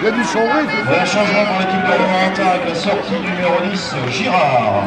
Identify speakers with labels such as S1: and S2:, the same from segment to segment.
S1: Il y a du chambray,
S2: Voilà, changement dans l'équipe de avec la sortie numéro 10, Girard.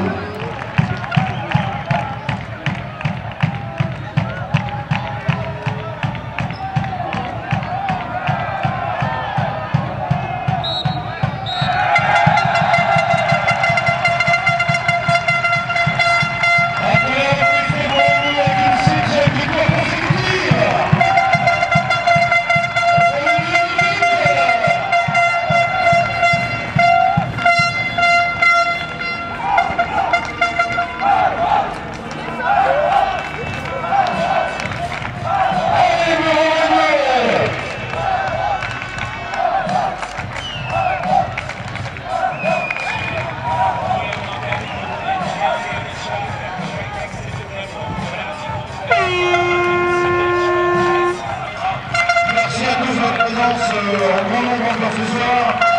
S2: profesor.